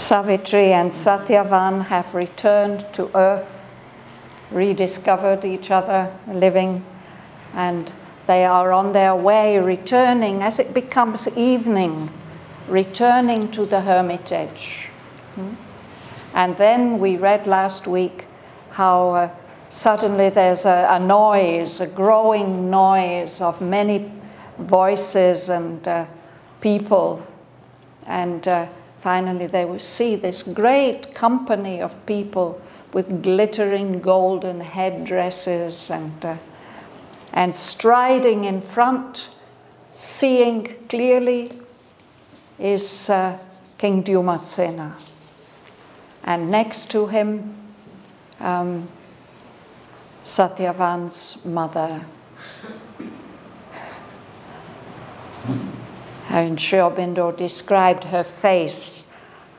Savitri and Satyavan have returned to earth, rediscovered each other, living, and they are on their way, returning as it becomes evening, returning to the hermitage. Hmm? And then we read last week how uh, suddenly there's a, a, noise, a growing noise of many voices and uh, people. And uh, finally, they will see this great company of people with glittering golden headdresses and, uh, and striding in front, seeing clearly, is uh, King Dyumatsena. And next to him, um, Satyavan's mother. And Sri Aurobindo described her face,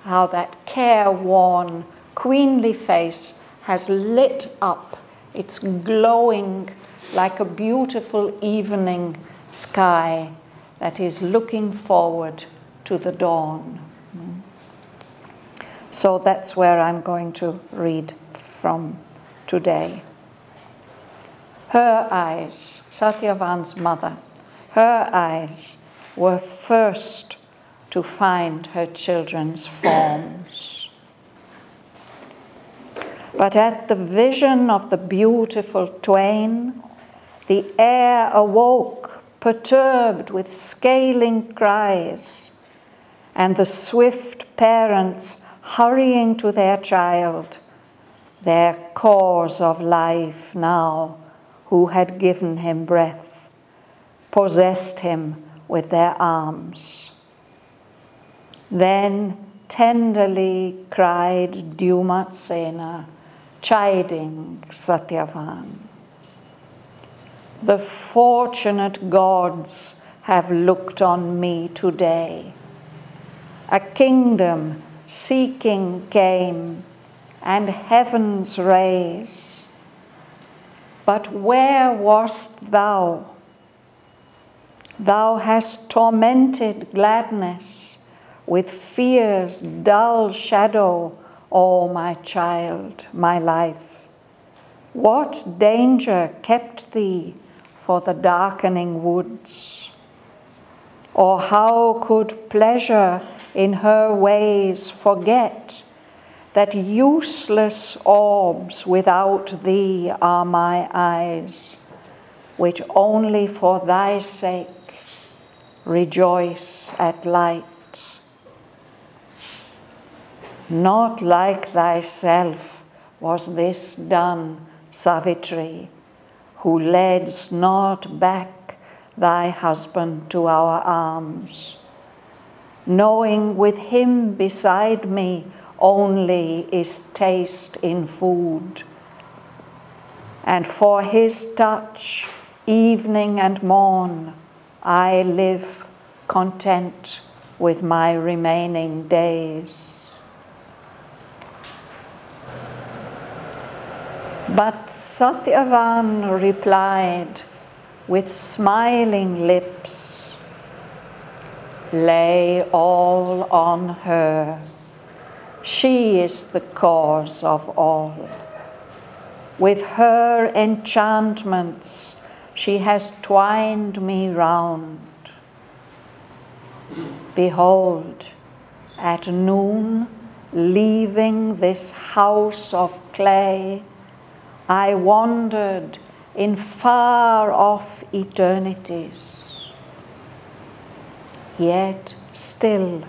how that careworn, queenly face has lit up. It's glowing like a beautiful evening sky that is looking forward to the dawn. Hmm. So that's where I'm going to read from today. Her eyes, Satyavan's mother, her eyes were first to find her children's forms. But at the vision of the beautiful twain, the air awoke, perturbed with scaling cries, and the swift parents hurrying to their child, their cause of life now who had given him breath, possessed him with their arms. Then tenderly cried Dyumatsena, chiding Satyavan. The fortunate gods have looked on me today. A kingdom seeking came, and heaven's rays but where wast thou? Thou hast tormented gladness with fear's dull shadow, O my child, my life. What danger kept thee for the darkening woods? Or how could pleasure in her ways forget that useless orbs without thee are my eyes, which only for thy sake rejoice at light. Not like thyself was this done, Savitri, who ledst not back thy husband to our arms, knowing with him beside me only is taste in food. And for his touch, evening and morn, I live content with my remaining days. But Satyavan replied with smiling lips, Lay all on her she is the cause of all. With her enchantments, she has twined me round. Behold, at noon, leaving this house of clay, I wandered in far off eternities. Yet still,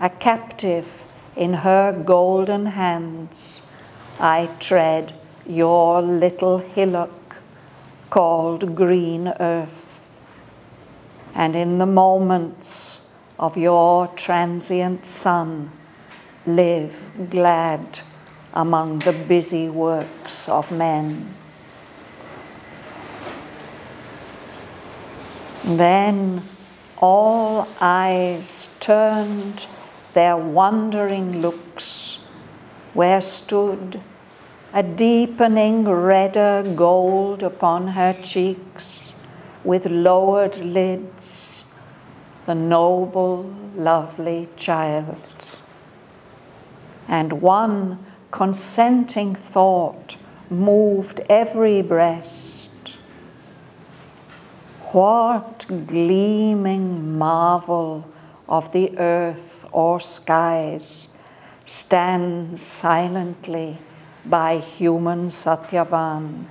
a captive in her golden hands, I tread your little hillock called green earth. And in the moments of your transient sun, live glad among the busy works of men. Then all eyes turned their wondering looks, where stood a deepening redder gold upon her cheeks, with lowered lids, the noble, lovely child. and one consenting thought moved every breast. What gleaming marvel of the earth or skies stands silently by human Satyavan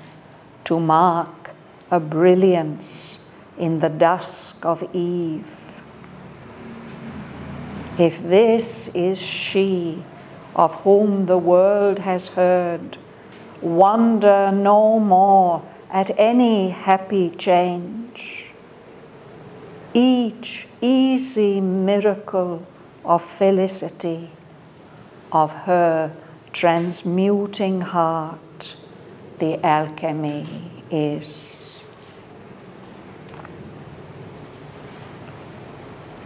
to mark a brilliance in the dusk of eve. If this is she of whom the world has heard, wonder no more at any happy change. Each easy miracle of felicity of her transmuting heart, the alchemy is.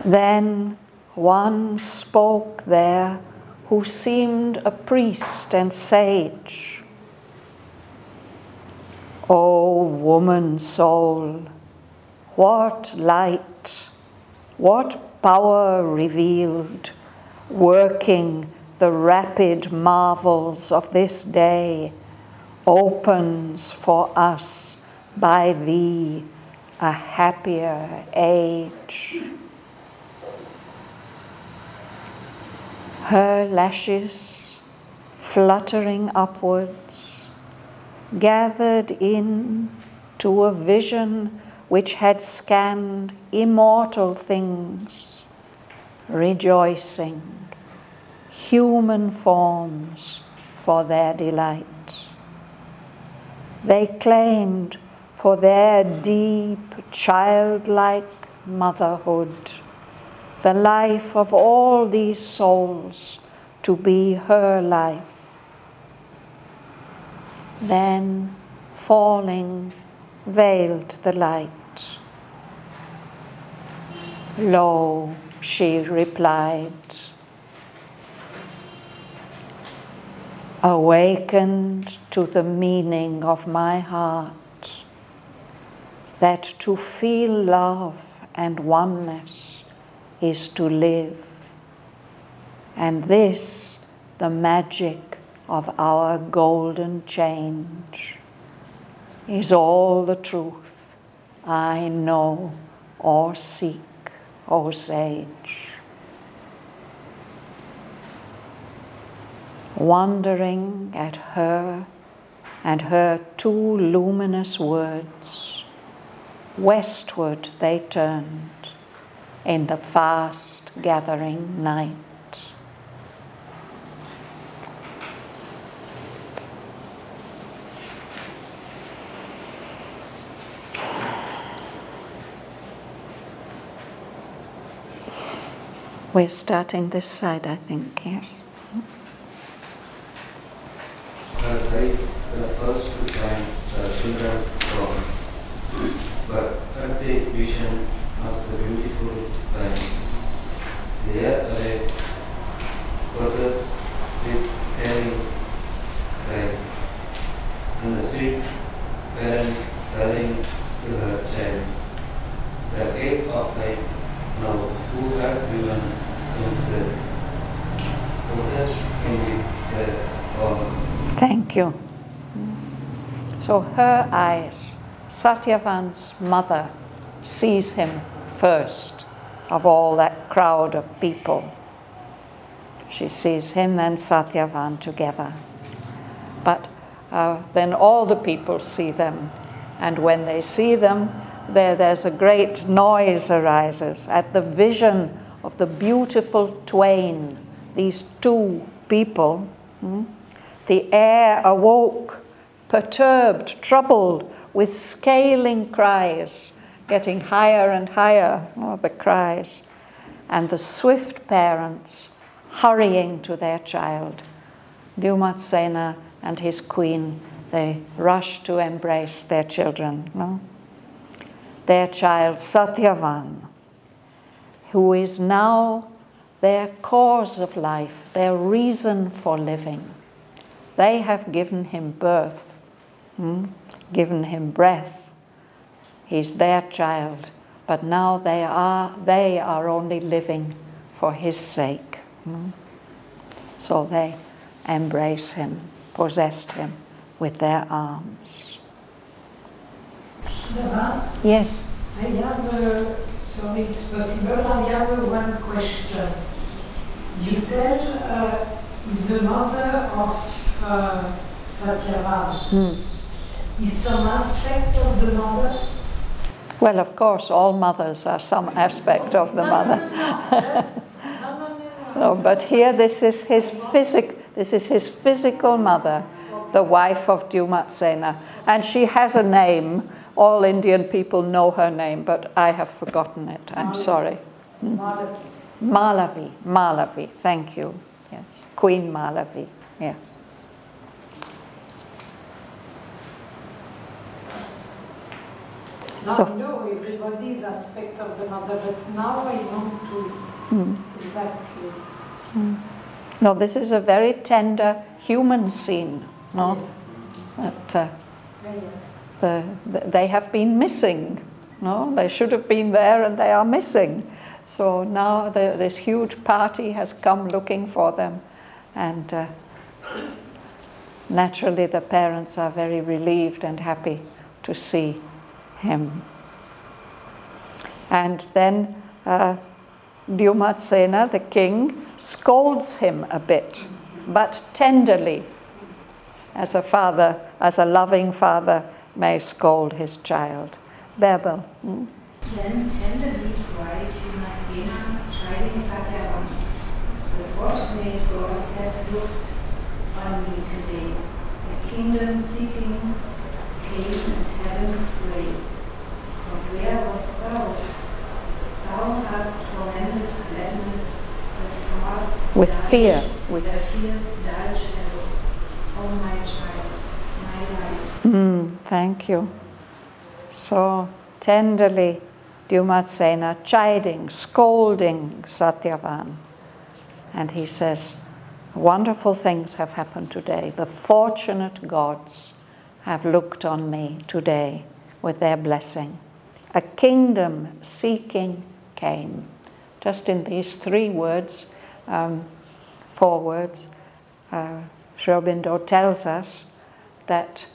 Then one spoke there who seemed a priest and sage. O woman soul, what light, what power revealed, working the rapid marvels of this day, opens for us by thee a happier age. her lashes fluttering upwards, gathered in to a vision which had scanned immortal things, rejoicing, human forms for their delight. They claimed for their deep, childlike motherhood the life of all these souls to be her life. Then, falling, veiled the light. Lo, she replied, awakened to the meaning of my heart, that to feel love and oneness is to live. And this, the magic of our golden change, is all the truth I know or seek, O sage. Wondering at her and her two luminous words, westward they turned in the fast gathering night. We're starting this side, I think, yes. Raise the first to find the children's problems, but at the vision of the beautiful line. There away further with staring cry, and the sweet parent calling to her child. The case of life now, who had given to breath, possessed indeed their all. You. So her eyes, Satyavan's mother, sees him first of all that crowd of people. She sees him and Satyavan together. But uh, then all the people see them. And when they see them, there, there's a great noise arises at the vision of the beautiful twain, these two people. hmm? The air awoke, perturbed, troubled, with scaling cries getting higher and higher, oh, the cries, and the swift parents hurrying to their child. Dyumatsena and his queen, they rush to embrace their children. No? Their child, Satyavan, who is now their cause of life, their reason for living. They have given him birth, hmm? given him breath, He's their child, but now they are, they are only living for his sake. Hmm? So they embrace him, possessed him with their arms. Yes. I have, a, sorry, it's possible, I have one question. You tell uh, is the mother of uh, Satyavan. Hmm. Is some aspect of the mother? Well, of course, all mothers are some aspect of the mother. No, but here, this is his physic. This is his physical mother, the wife of Dyumatsena, and she has a name. All Indian people know her name, but I have forgotten it. I'm sorry. Mother. Malavi, Malavi. Thank you. Yes, Queen Malavi. Yes. So- I know everybody's aspect of the mother, but now I want to Hmm. exactly. No, this is a very tender human scene. No, that uh, Yeah, yeah. the, the, they have been missing. No, they should have been there and they are missing. So now the, this huge party has come looking for them, and uh, naturally the parents are very relieved and happy to see him. And then uh, Dyumatsena, the king, scolds him a bit, but tenderly, as a father, as a loving father may scold his child. Babel. hmm? Then tenderly cried Dyumatsena, chiding Satyavan, The fortunate gods have looked on me today, the kingdom seeking came and heaven's grace. But where was thou? Thou hast tormented gladness as fast With fear, with- the fierce dark shadow. O my child, my life. Mm, thank you. So tenderly, Dyumatsena chiding, scolding Satyavan. And he says, Wonderful things have happened today. The fortunate gods have looked on me today with their blessing. A kingdom seeking came. Just in these three words, um, four words, uh, Sri Aurobindo tells us that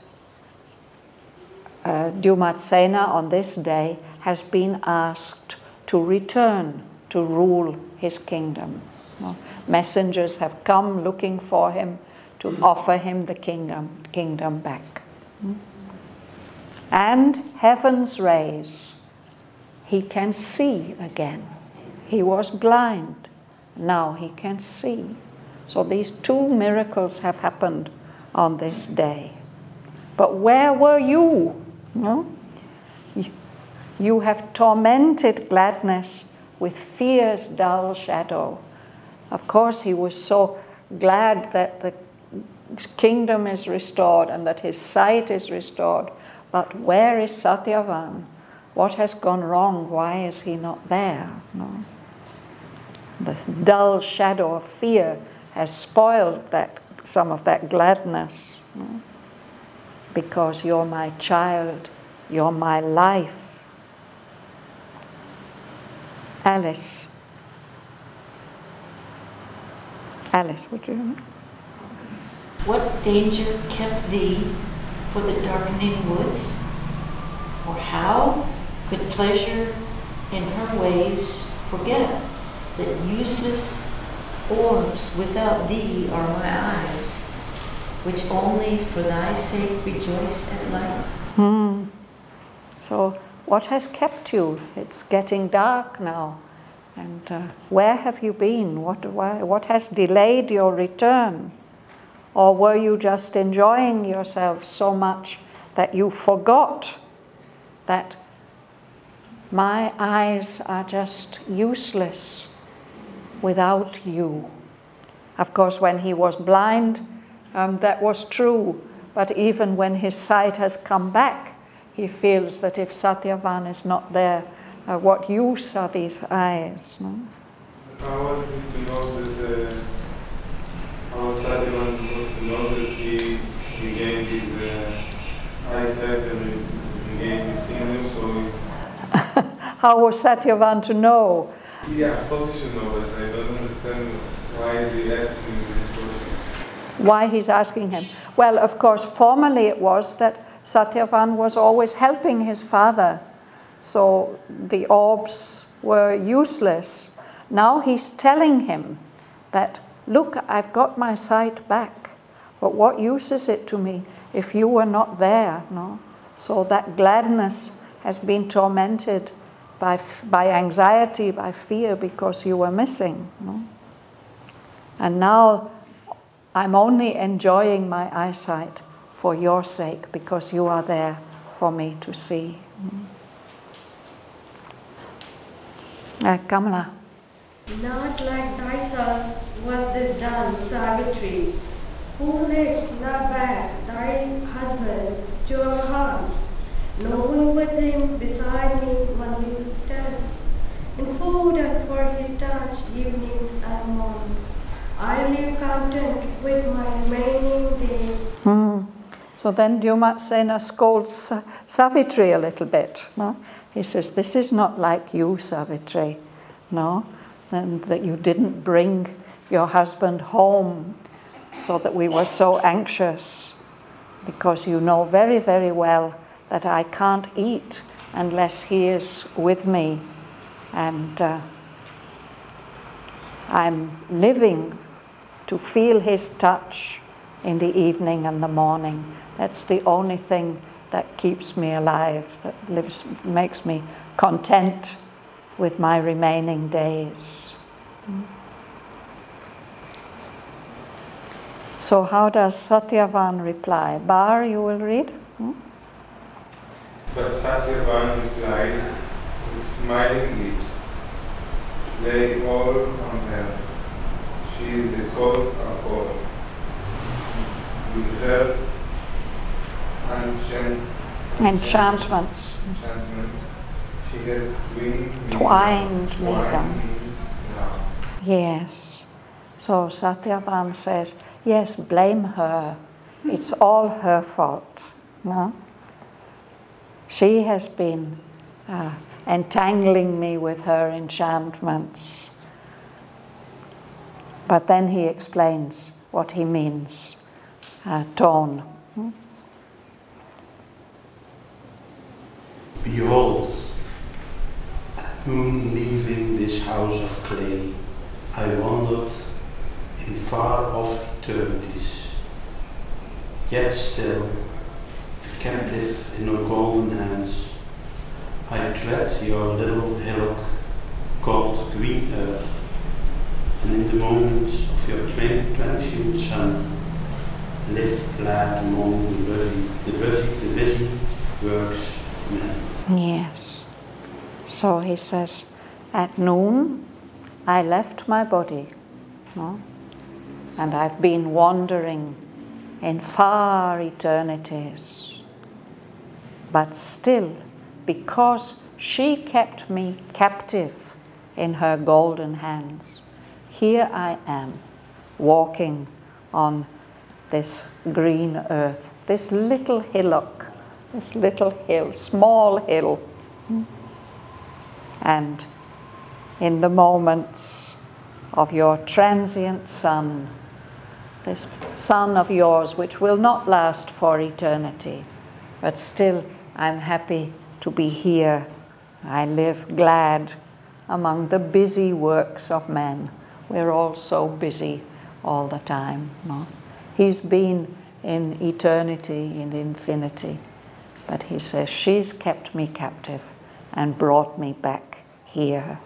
uh, Dyumatsena on this day has been asked to return to rule his kingdom. Messengers have come looking for him to offer him the kingdom, kingdom back. And heaven's rays, he can see again. He was blind, now he can see. So these two miracles have happened on this day. But where were you? No? You- You have tormented gladness with fear's dull shadow. Of course, he was so glad that the kingdom is restored and that his sight is restored. But where is Satyavan? What has gone wrong? Why is he not there? No. The dull shadow of fear has spoiled that, some of that gladness. no? Because you're my child, you're my life. Alice. Alice, would you? What danger kept thee for the darkening woods? Or how could pleasure in her ways forget that useless orbs without thee are my eyes, which only for thy sake rejoice at light? Hmm. So, what has kept you? It's getting dark now. And uh, where have you been? What, why, what has delayed your return? Or were you just enjoying yourself so much that you forgot that my eyes are just useless without you? Of course, when he was blind, um, that was true. But even when his sight has come back, he feels that if Satyavan is not there, uh, what use are these eyes? No? I want him to know that uh, our Satyavan was to know that he regained his uh, eyesight and regained his kingdom. So, How was Satyavan to know? yeah, of course he should know, but I don't understand why is he asking this why he's asking him. Well, of course, formerly it was that Satyavan was always helping his father, so the orbs were useless. Now he's telling him that, look, I've got my sight back, but what use is it to me if you were not there? No? So that gladness has been tormented by, by anxiety, by fear, because you were missing. No? And now I'm only enjoying my eyesight for your sake because you are there for me to see. Uh, Kamala. Not like thyself was this done, Savitri, who leads not back thy husband to our house, knowing with him beside me one little stands, in food and for his touch evening and morning. I live content with my remaining days. Hmm. So then Dyumatsena scolds Savitri a little bit. No? He says, This is not like you, Savitri. No? And that you didn't bring your husband home so that we were so anxious because you know very, very well that I can't eat unless he is with me. And uh, I'm living to feel his touch in the evening and the morning. That's the only thing that keeps me alive, that lives, makes me content with my remaining days. So, how does Satyavan reply? Bar, you will read? Hmm? But Satyavan replied with smiling lips, Lay all on her. She is the cause of all. With her enchant- Enchantments. enchantments, she has twined me, Twined me twined down. me now. Yes. So Satyavan says, Yes, blame her. It's all her fault. No? She has been uh, entangling me with her enchantments. But then he explains what he means uh, tone. Behold, noon leaving this house of clay, I wandered in far off eternities. Yet still, a captive in your golden hands, I tread your little hillock called green earth, and in the moments of your tran- transient sun, live glad among the busy, the busy, the busy works of men. Yes. So he says, At noon, I left my body, no? and I've been wandering in far eternities. But still, because she kept me captive in her golden hands, here I am, walking on this green earth, this little hillock, this little hill, small hill. And in the moments of your transient sun, this sun of yours, which will not last for eternity, but still I'm happy to be here. I live glad among the busy works of men. We're all so busy all the time. No? He's been in eternity, in infinity, but he says, She's kept me captive and brought me back here.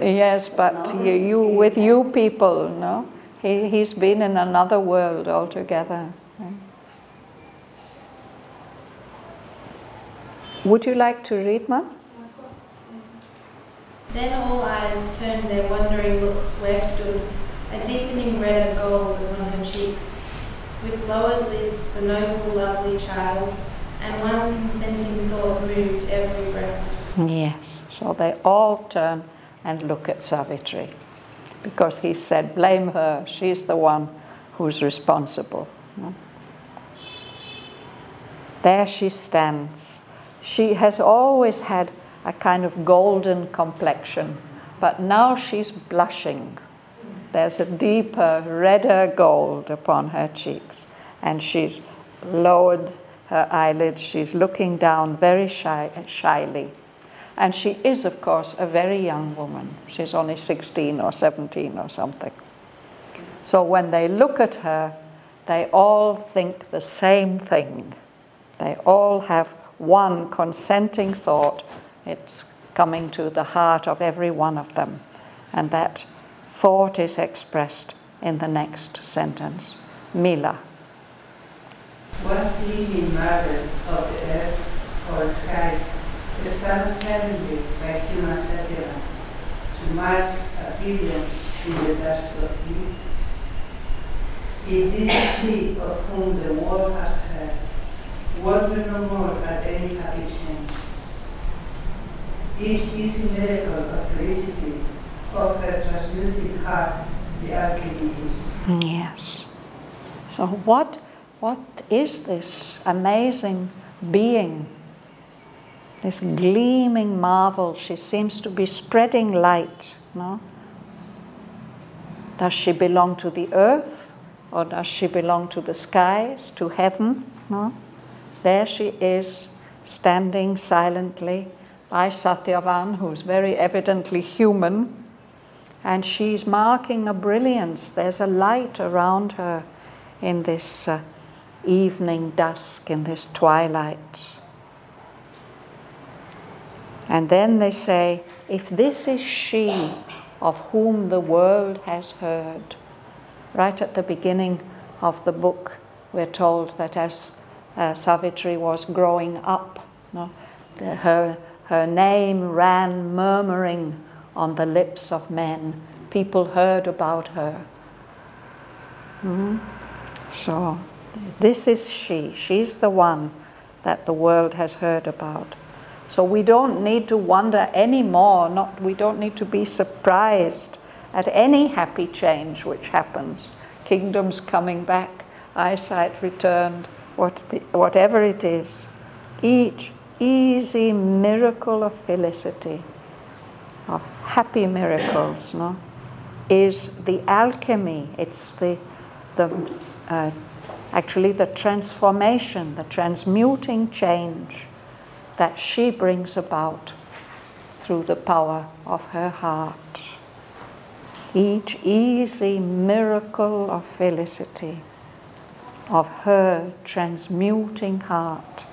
And. Yes, but you, you with you people, no? He, he's been in another world altogether. Would you like to read, Ma? Then all eyes turned their wondering looks where stood a deepening red of gold upon her cheeks, with lowered lids the noble, lovely child, and one consenting thought moved every breast. Yes. So they all turn and look at Savitri because he said, Blame her, she's the one who's responsible. Hmm. There she stands. She has always had a kind of golden complexion, but now she's blushing. There's a deeper, redder gold upon her cheeks, and she's lowered her eyelids. She's looking down very shy, shyly. And she is, of course, a very young woman. She's only 16 or 17 or something. So when they look at her, they all think the same thing. They all have one consenting thought. It's coming to the heart of every one of them. And that thought is expressed in the next sentence. Mila. What living marvel of the earth or skies stands heavenly by human satellite to mark a brilliance in the dust of youth? It is she of whom the world has heard, will no more at any happy change. Each easy miracle of felicity of her transmuted heart, the alchemy is. Yes. So, what, what is this amazing being? This gleaming marvel. She seems to be spreading light. No? Does she belong to the earth or does she belong to the skies, to heaven? No? There she is, standing silently by Satyavan, who's very evidently human, and she's marking a brilliance. There's a light around her in this uh, evening dusk, in this twilight. And then they say, if this is she of whom the world has heard, right at the beginning of the book, we're told that as uh, Savitri was growing up, no, the, her, her name ran murmuring on the lips of men. People heard about her. Mm-hmm. So, this is she. She's the one that the world has heard about. So we don't need to wonder anymore, not, we don't need to be surprised at any happy change which happens. Kingdoms coming back, eyesight returned, what, whatever it is. Each easy miracle of felicity, happy miracles, no, is the alchemy. It's the, the uh, actually the transformation, the transmuting change that she brings about through the power of her heart. Each easy miracle of felicity of her transmuting heart,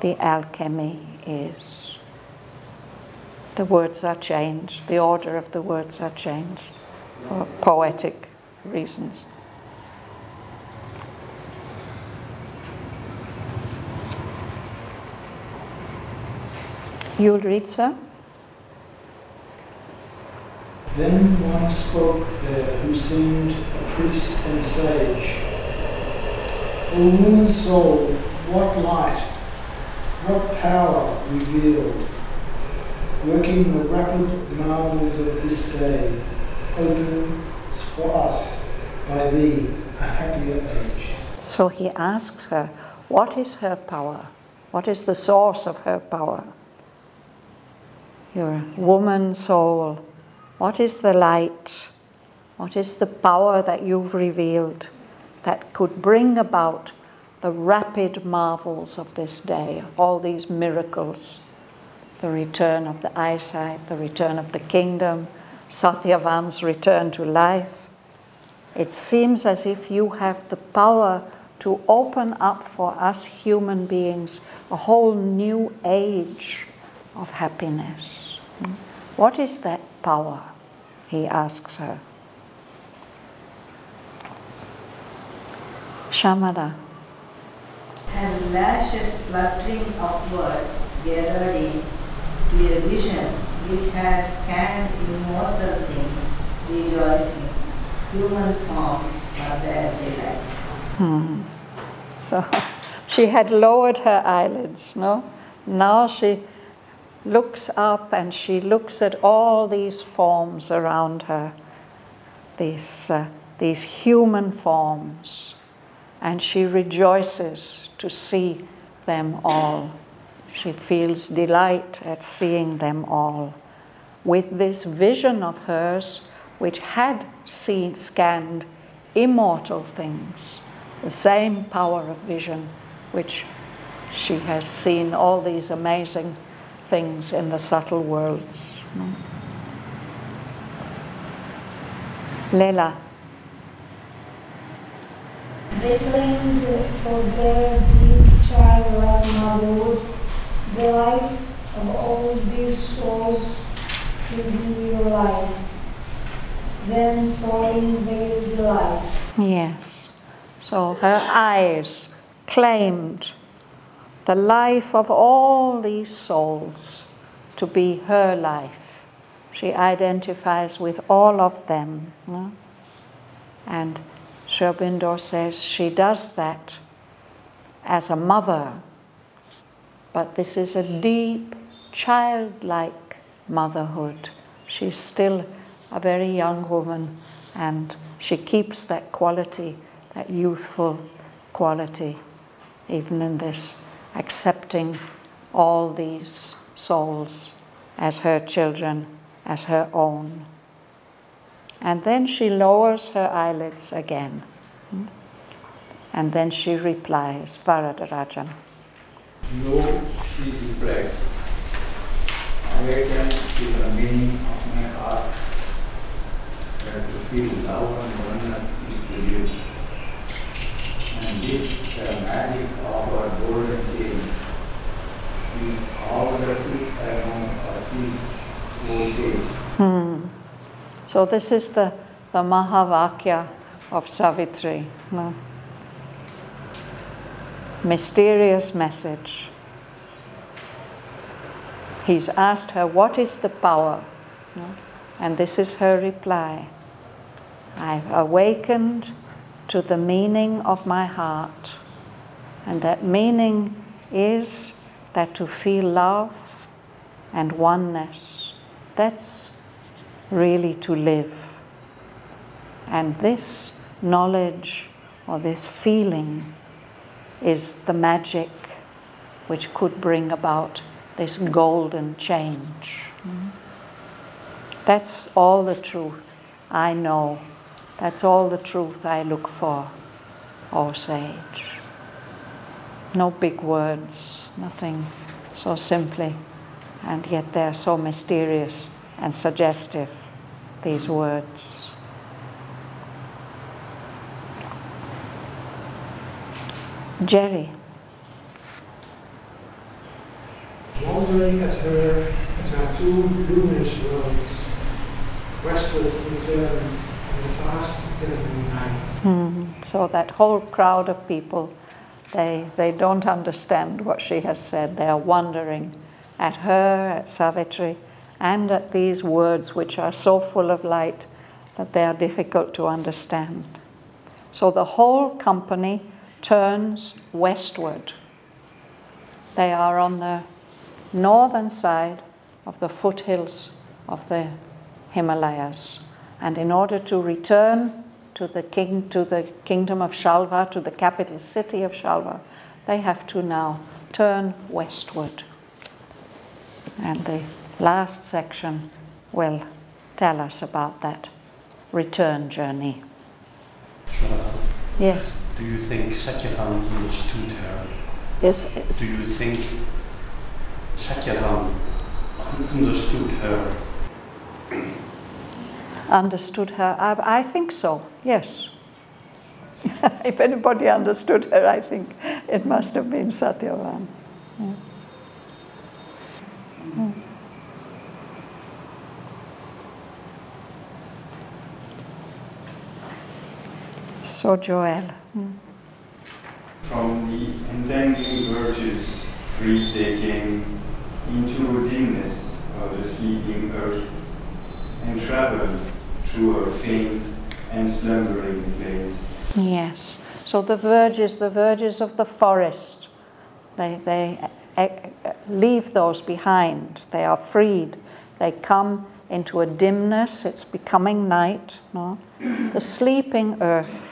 the alchemy is. The words are changed, the order of the words are changed for poetic reasons. You'll read, sir? Then one spoke there who seemed a priest and sage. O woman soul, what light, what power revealed, working the rapid marvels of this day, opens for us by thee a happier age. So he asks her, What is her power? What is the source of her power? your woman soul. What is the light? What is the power that you've revealed that could bring about the rapid marvels of this day, all these miracles, the return of the eyesight, the return of the kingdom, Satyavan's return to life? It seems as if you have the power to open up for us human beings a whole new age of happiness. What is that power? He asks her. Shamala. And lashes fluttering upwards gathered in a vision which has scanned immortal things, rejoicing. Human forms are their delight. Hmm. So she had lowered her eyelids, no? Now she looks up and she looks at all these forms around her, these, uh, these human forms, and she rejoices to see them all. She feels delight at seeing them all. with this vision of hers, which had seen, scanned immortal things, the same power of vision which she has seen all these amazing things in the subtle worlds. Lela. They claimed for their deep childlike motherhood the life of all these souls to be your life, then falling veiled delight. Yes. So her eyes claimed the life of all these souls to be her life. She identifies with all of them. No? And Sri Aurobindo says she does that as a mother, but this is a deep, childlike motherhood. She's still a very young woman and she keeps that quality, that youthful quality, even in this accepting all these souls as her children, as her own. And then she lowers her eyelids again. And then she replies, Varadarajan. No, she replied. Awaken to the meaning of my heart that to feel love and oneness is to live. And this, the magic of our golden chain, is all the truth among us days. Hmm. So this is the, the Mahavakya of Savitri. No? Mysterious message. He's asked her, What is the power? And this is her reply I've awakened to the meaning of my heart. And that meaning is that to feel love and oneness, that's really to live. And this knowledge or this feeling is the magic which could bring about this golden change. That's all the truth I know. That's all the truth I look for, O sage. No big words, nothing so simply, and yet they're so mysterious and suggestive these words. Jerry. At her at her two luminous roads, westwards returns in the fast gathering night. Mm. So that whole crowd of people, they, they don't understand what she has said. They are wondering at her, at Savitri, and at these words which are so full of light that they are difficult to understand. So the whole company turns westward. They are on the northern side of the foothills of the Himalayas. And in order to return to the, king, to the kingdom of Shalva, to the capital city of Shalva, they have to now turn westward. And the last section will tell us about that return journey. Yes. Do you think Satyavan understood her? Yes. Do you think Satyavan understood her? Understood her? I, I think so, yes. if anybody understood her, I think it must have been Satyavan. Yes. So, Joel. From the entangling verges, freed they came into dimness of the sleeping earth, and traveled through her faint and slumbering plains. Yes. So the verges, the verges of the forest, they, they uh, leave those behind. They are freed. They come into a dimness. It's becoming night. No? The sleeping earth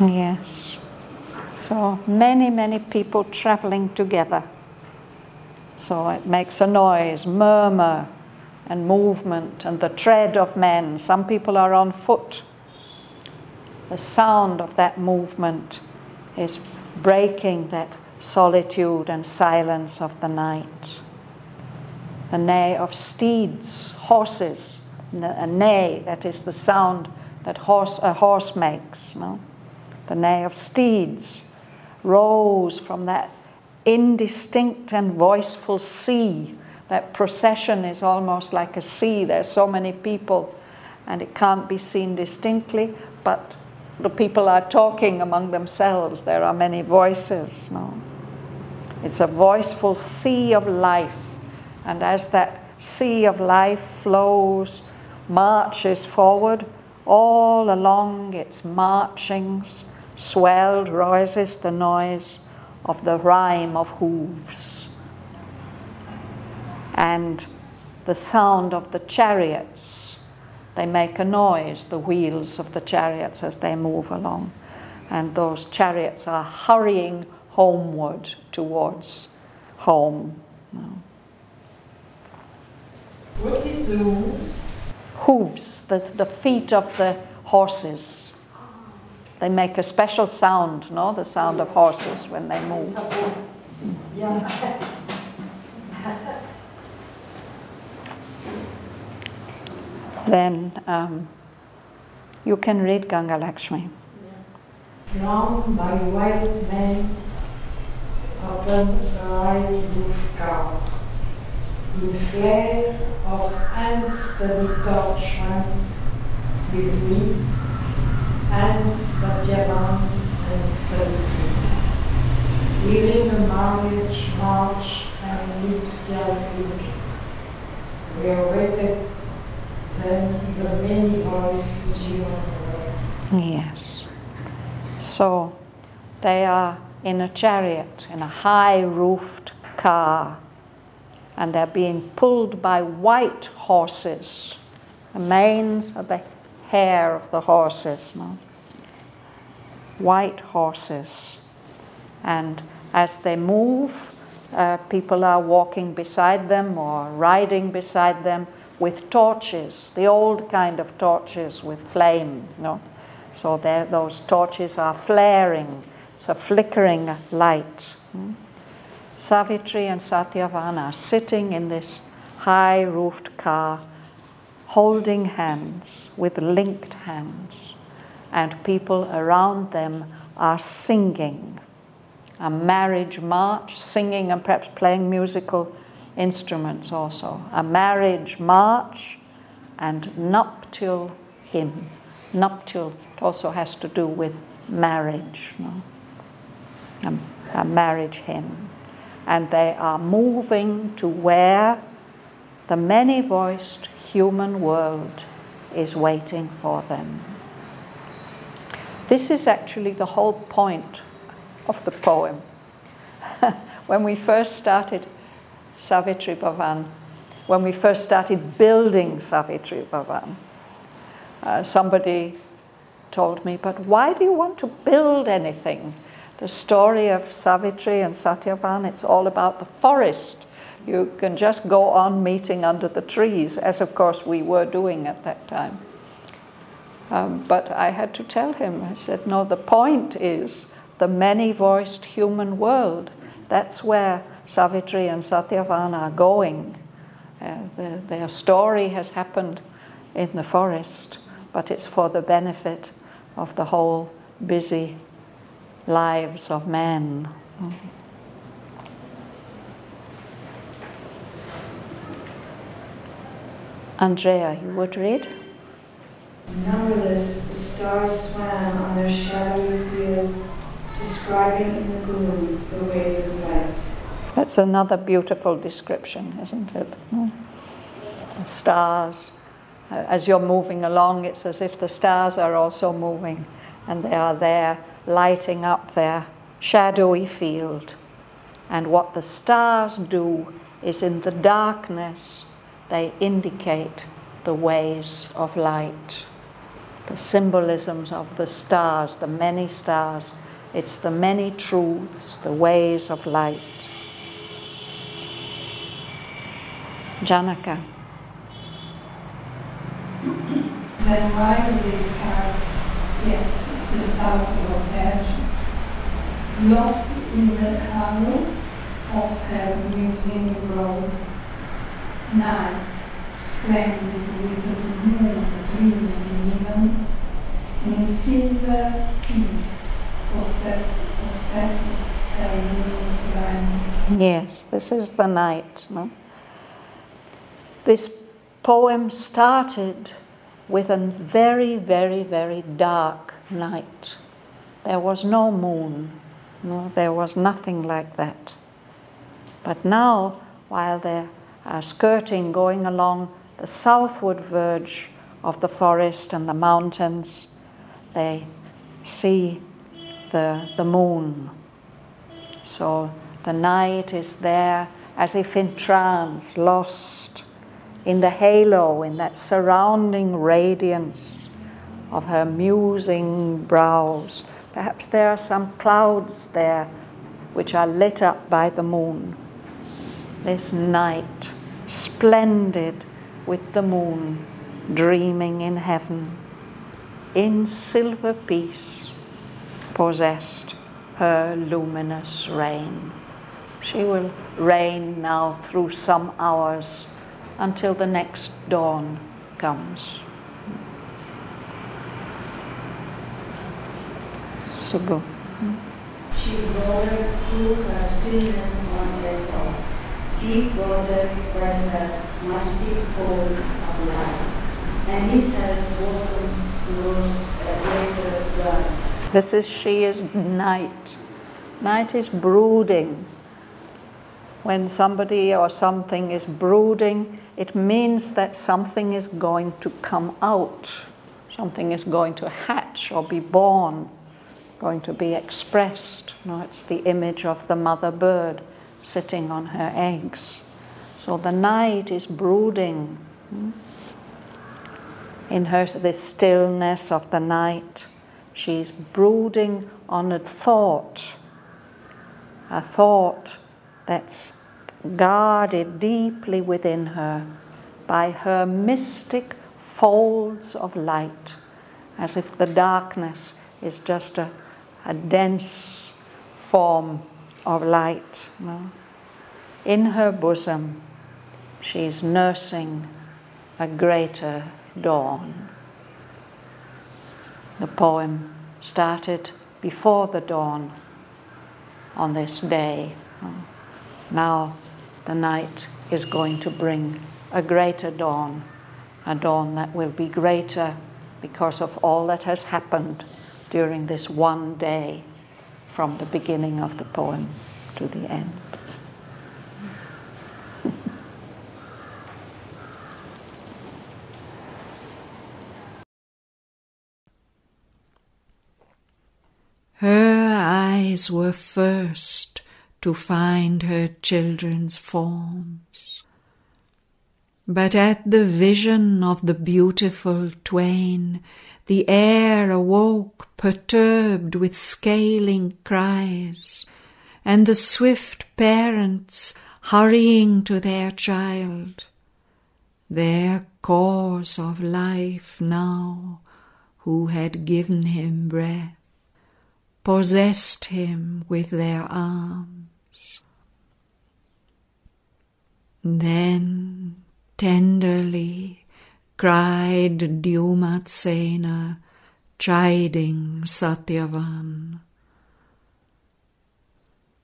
Yes. So many, many people traveling together. So it makes a noise, murmur, and movement, and the tread of men. Some people are on foot. The sound of that movement is breaking that solitude and silence of the night. The neigh of steeds, horses, a neigh, that is the sound that horse, a horse makes. No? The neigh of steeds rose from that indistinct and voiceful sea. That procession is almost like a sea. There's so many people, and it can't be seen distinctly, but the people are talking among themselves. There are many voices. No? It's a voiceful sea of life. And as that sea of life flows, marches forward, all along its marchings, swelled rises the noise of the rhyme of hooves and the sound of the chariots. They make a noise, the wheels of the chariots, as they move along. And those chariots are hurrying homeward towards home. What is the hooves? Hooves, the, the feet of the horses. They make a special sound, no? The sound of horses when they move. Then um, you can read Ganga Lakshmi. Drawn by white men open right roof car. In flare of unsteady torchlight with me and Satyavan and Savitri. Leading the marriage march and nuptial field. We awaited then the many voices you Yes. So they are in a chariot, in a high roofed car, and they're being pulled by white horses. The manes are the hair of the horses, no? White horses. And as they move, uh, people are walking beside them or riding beside them with torches, the old kind of torches with flame. No? So those torches are flaring, it's a flickering light. Hmm? Savitri and Satyavan are sitting in this high roofed car, holding hands with linked hands, and people around them are singing a marriage march, singing and perhaps playing musical instruments also. A marriage march and nuptial hymn. Nuptial also has to do with marriage, no? a, a marriage hymn. And they are moving to where the many voiced human world is waiting for them. This is actually the whole point of the poem. when we first started Savitri Bhavan, when we first started building Savitri Bhavan, uh, somebody told me, but why do you want to build anything? The story of Savitri and Satyavan, it's all about the forest. You can just go on meeting under the trees, as of course we were doing at that time. Um, but I had to tell him, I said, no, the point is the many voiced human world. That's where Savitri and Satyavan are going. Uh, the, their story has happened in the forest, but it's for the benefit of the whole busy lives of men. Andrea, you would read? Numberless, the stars swam on their shadowy field, describing in the gloom the ways of light. That's another beautiful description, isn't it? The stars. Uh, as you're moving along, it's as if the stars are also moving and they are there lighting up their shadowy field. And what the stars do is in the darkness, they indicate the ways of light. The symbolisms of the stars, the many stars, it's the many truths, the ways of light. Janaka. Then why do they start yeah, the south of Belgium? Lost in the hollow of her musing road. Night, splendid with the moon dreaming even, in silver peace, possessed, possessed her. Yes, this is the night. No? This poem started with a very, very, very dark night. There was no moon, no, there was nothing like that. But now, while they are skirting, going along the southward verge of the forest and the mountains, they see the, the moon. So the night is there as if in trance, lost in the halo, in that surrounding radiance of her musing brows. Perhaps there are some clouds there which are lit up by the moon. This night, splendid with the moon, dreaming in heaven, in silver peace, possessed her luminous reign. She will reign now through some hours until the next dawn comes. Subbu. She wandered through her stillness top, deep water where her musty fold of life, and in her bosom rose a greater dawn. This is she is night. Night is brooding. When somebody or something is brooding, it means that something is going to come out, something is going to hatch or be born, going to be expressed. Know, it's the image of the mother bird sitting on her eggs. So the night is brooding. Hmm? In her, the stillness of the night, she's brooding on a thought, a thought that's guarded deeply within her by her mystic folds of light, as if the darkness is just a, a dense form of light. In her bosom, she is nursing a greater dawn. The poem started before the dawn on this day. Now the night is going to bring a greater dawn, a dawn that will be greater because of all that has happened during this one day from the beginning of the poem to the end. Her eyes were first to find her children's forms. But at the vision of the beautiful twain, the air awoke perturbed with scaling cries, and the swift parents hurrying to their child, their cause of life now, who had given him breath, possessed him with their arms. Then tenderly cried Dyumatsena, chiding Satyavan.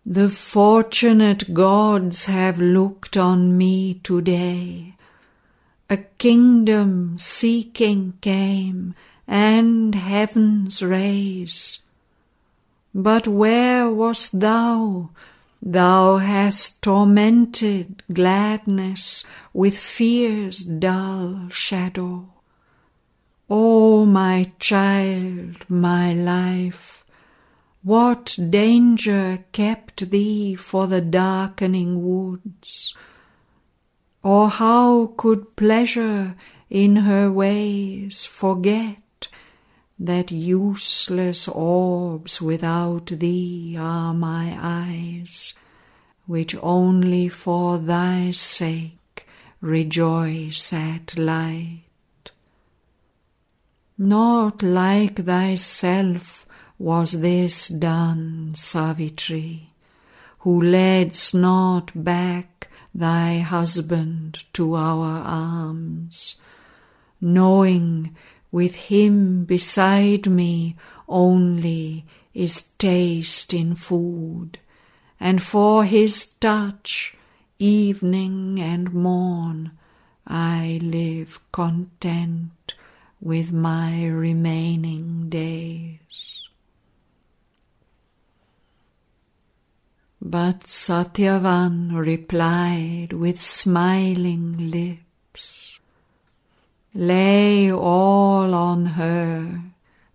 The fortunate gods have looked on me today. A kingdom seeking came, and heaven's rays. But where wast thou Thou hast tormented gladness with fear's dull shadow. O my child, my life, what danger kept thee for the darkening woods? Or how could pleasure in her ways forget that useless orbs without thee are my eyes, which only for thy sake rejoice at light? Not like thyself was this done, Savitri, who ledst not back thy husband to our arms, knowing with him beside me only is taste in food, and for his touch, evening and morn, I live content with my remaining days. But Satyavan replied with smiling lips, Lay all on her,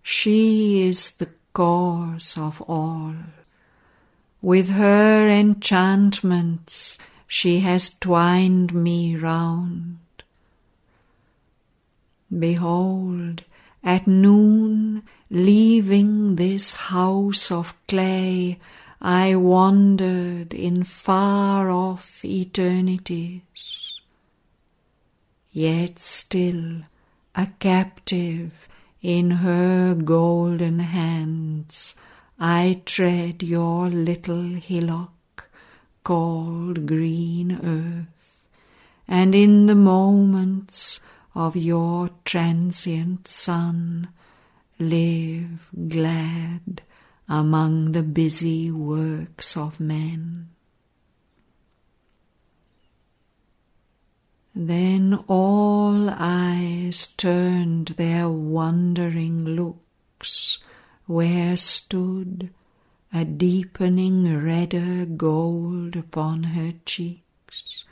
she is the cause of all. With her enchantments she has twined me round. Behold, at noon, leaving this house of clay, I wandered in far off eternities. Yet still a captive in her golden hands, I tread your little hillock called green earth, and in the moments of your transient sun, live glad among the busy works of men. Then all eyes turned their wondering looks where stood a deepening redder gold upon her cheeks,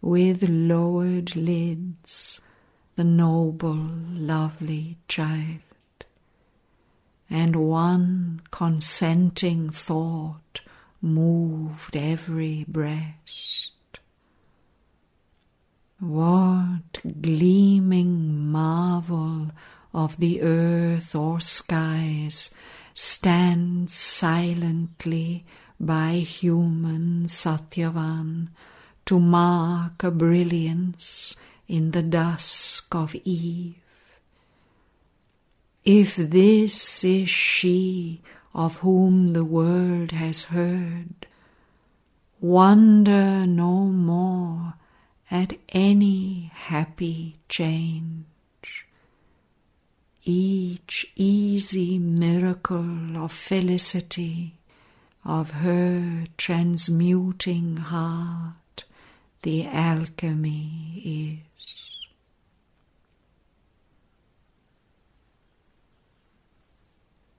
with lowered lids the noble, lovely child. And one consenting thought moved every breast. What gleaming marvel of the earth or skies stands silently by human Satyavan to mark a brilliance in the dusk of eve. If this is she of whom the world has heard, wonder no more at any happy change. Each easy miracle of felicity of her transmuting heart, the alchemy is.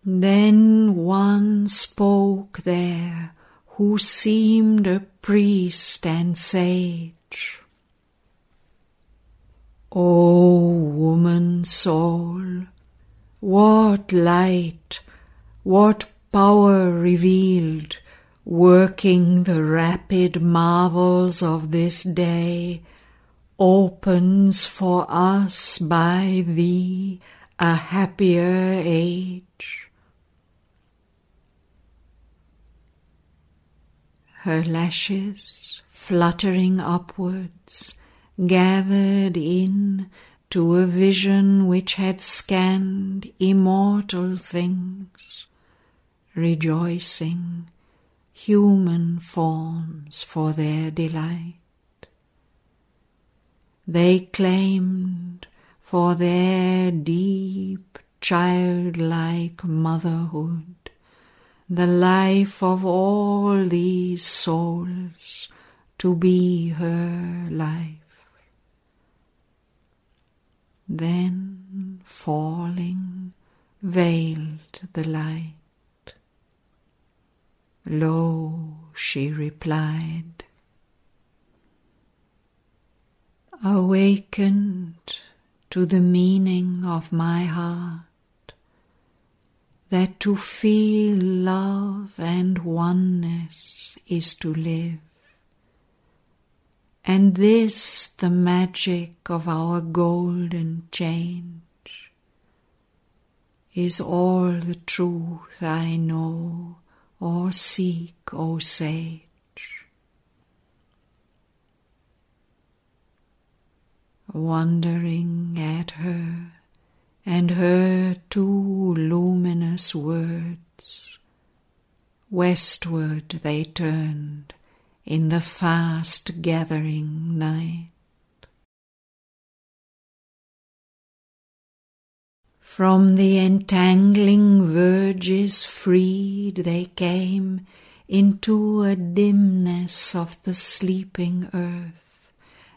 Then one spoke there who seemed a priest and sage. O woman soul, what light, what power revealed, working the rapid marvels of this day, opens for us by thee a happier age. her lashes fluttering upwards, gathered in to a vision which had scanned immortal things, rejoicing human forms for their delight. They claimed for their deep childlike motherhood the life of all these souls to be her life. Then falling veiled the light. Lo, she replied. Awakened to the meaning of my heart, that to feel love and oneness is to live. And this the magic of our golden change is all the truth I know or seek, O sage. Wondering at her and her two luminous words, westward they turned in the fast gathering night. From the entangling verges freed they came into a dimness of the sleeping earth,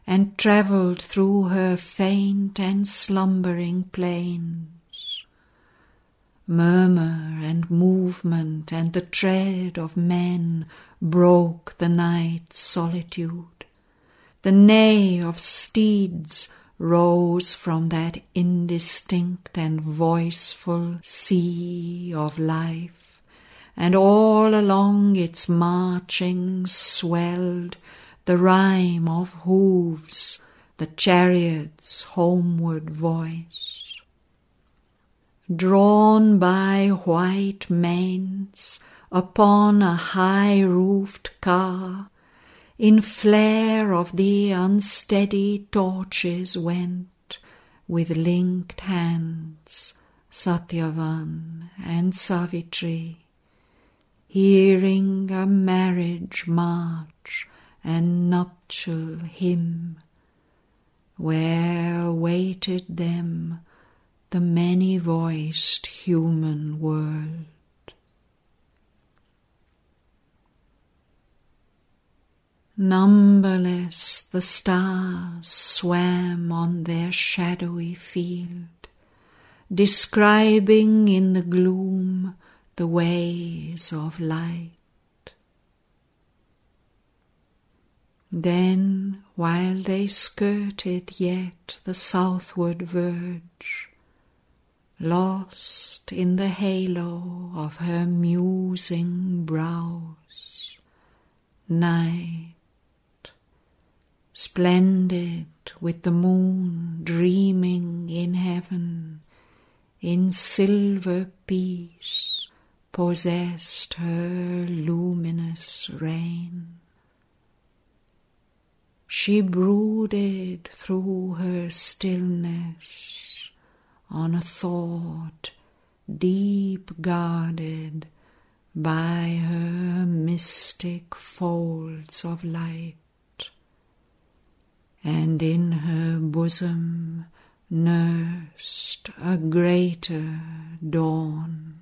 and travelled through her faint and slumbering plains. Murmur and movement and the tread of men broke the night's solitude. The neigh of steeds rose from that indistinct and voiceful sea of life, and all along its marching swelled the rhyme of hoofs, the chariot's homeward voice. Drawn by white manes upon a high-roofed car, in flare of the unsteady torches went, with linked hands, Satyavan and Savitri, hearing a marriage march and nuptial hymn, where waited them the many-voiced human world. Numberless the stars swam on their shadowy field, describing in the gloom the ways of light. Then, while they skirted yet the southward verge, lost in the halo of her musing brows, night splendid with the moon dreaming in heaven, in silver peace possessed her luminous reign. She brooded through her stillness on a thought deep guarded by her mystic folds of light and in her bosom nursed a greater dawn.